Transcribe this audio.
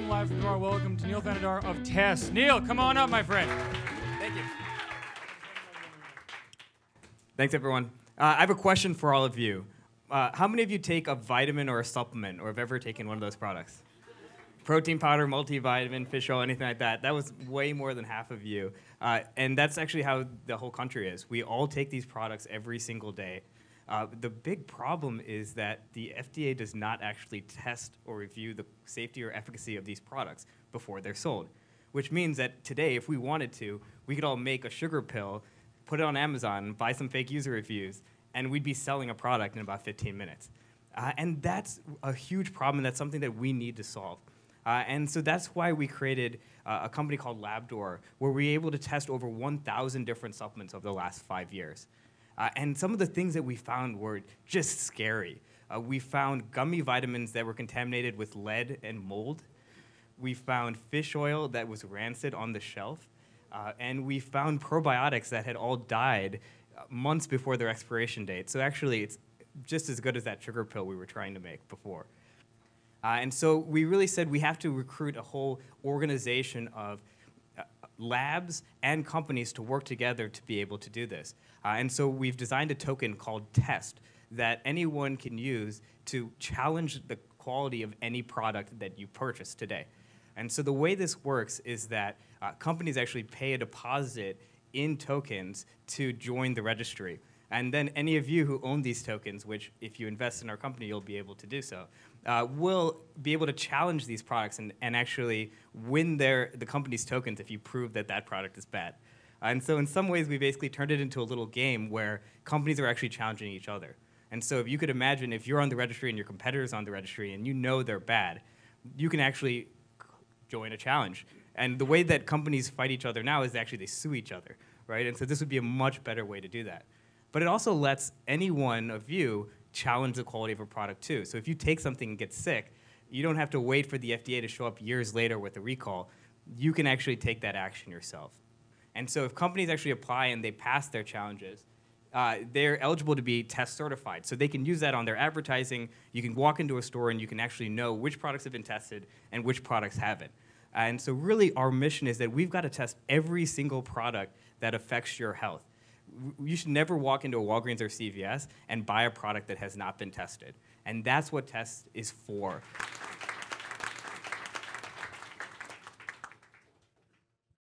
live from Dwar. Welcome to Neil Thanedar of Test. Neil, come on up, my friend. Thank you. Thanks, everyone. Uh, I have a question for all of you. Uh, how many of you take a vitamin or a supplement, or have ever taken one of those products? Protein powder, multivitamin, fish oil, anything like that. That was way more than half of you. Uh, and that's actually how the whole country is. We all take these products every single day. Uh, the big problem is that the FDA does not actually test or review the safety or efficacy of these products before they're sold. Which means that today, if we wanted to, we could all make a sugar pill, put it on Amazon, buy some fake user reviews, and we'd be selling a product in about 15 minutes. Uh, and that's a huge problem, that's something that we need to solve. Uh, and so that's why we created uh, a company called Labdoor, where we were able to test over 1,000 different supplements over the last five years. Uh, and some of the things that we found were just scary. Uh, we found gummy vitamins that were contaminated with lead and mold. We found fish oil that was rancid on the shelf. Uh, and we found probiotics that had all died uh, months before their expiration date. So actually, it's just as good as that sugar pill we were trying to make before. Uh, and so we really said we have to recruit a whole organization of labs and companies to work together to be able to do this. Uh, and so we've designed a token called Test that anyone can use to challenge the quality of any product that you purchase today. And so the way this works is that uh, companies actually pay a deposit in tokens to join the registry. And then any of you who own these tokens, which if you invest in our company, you'll be able to do so, uh, will be able to challenge these products and, and actually win their, the company's tokens if you prove that that product is bad. And so in some ways, we basically turned it into a little game where companies are actually challenging each other. And so if you could imagine if you're on the registry and your competitor's on the registry and you know they're bad, you can actually join a challenge. And the way that companies fight each other now is actually they sue each other, right? And so this would be a much better way to do that. But it also lets any one of you challenge the quality of a product too. So if you take something and get sick, you don't have to wait for the FDA to show up years later with a recall. You can actually take that action yourself. And so if companies actually apply and they pass their challenges, uh, they're eligible to be test certified. So they can use that on their advertising. You can walk into a store and you can actually know which products have been tested and which products haven't. And so really our mission is that we've got to test every single product that affects your health you should never walk into a Walgreens or CVS and buy a product that has not been tested. And that's what test is for.